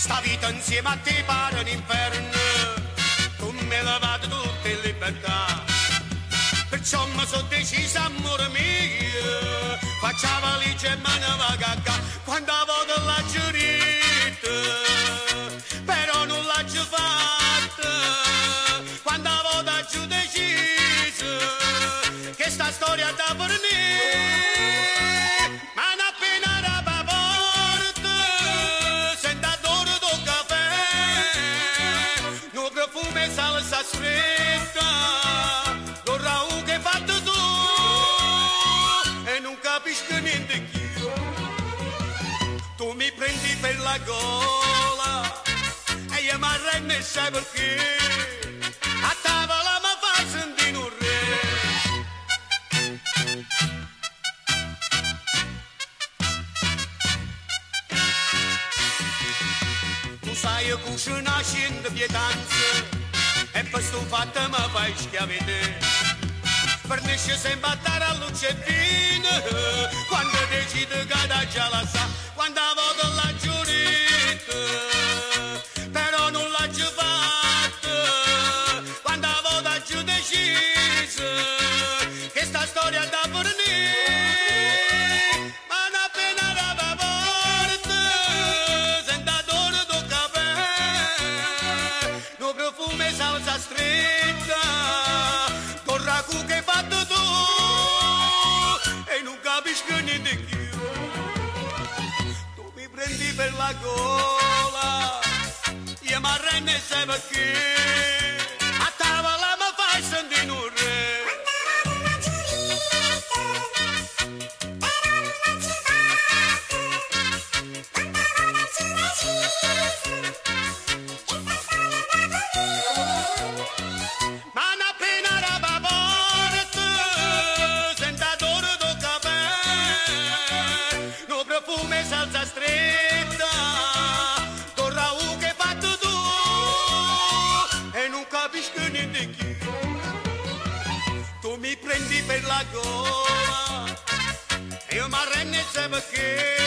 sta vita insieme a te pare un inferno, tu mi hai lavato tutte le libertà. Perciò mi sono decisa, amore mio, faccia valigia e me ne va cacca, quando voto la giurita, però non l'ha già fatta, quando voto giù deciso, che sta storia da fornire, mi prendi per la gola, e io mi arrendo e sai perché, a tavola mi fai sentire un re. Tu sai che ci nasce di pietanza e per sto fatto mi fai schiavete. Fornisce sempre a dare a luce fine quando deciso, che sta storia da fornire, ma non appena era porta, senta d'oro do caffè, no profumo e salsa stretta, con ragù che hai fatto tu, e non capisco niente più. Tu mi prendi per la gola, io mi arrendo e sai perché, a Tu mi prendi per la gola, io mi e sai perché,